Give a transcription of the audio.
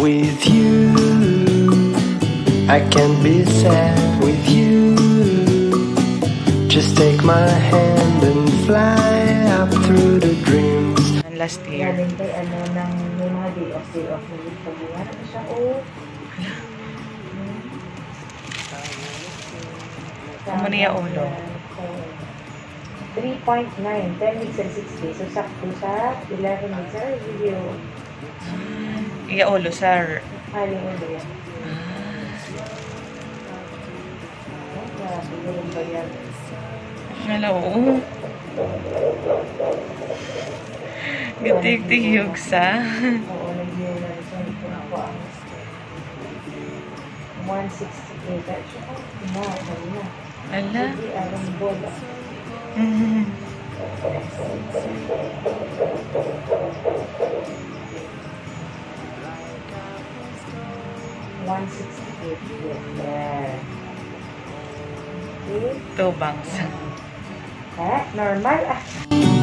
with you. I can't be sad with you. Just take my hand and fly up through the dreams. Last year. Galing kay ano, ng may mga day off, day off. May pag-iwan na siya, oh. Amo niya ulo. 3.9, 10 weeks and 6 days. So, sakto sa 11 weeks. Ay, video. Iya ulo, sir. Hello. Gatig-tigiyog sa. Oo, nag-year na rin siya. Ito 168 liter. Okay? Two bangs. Eh, normal ah.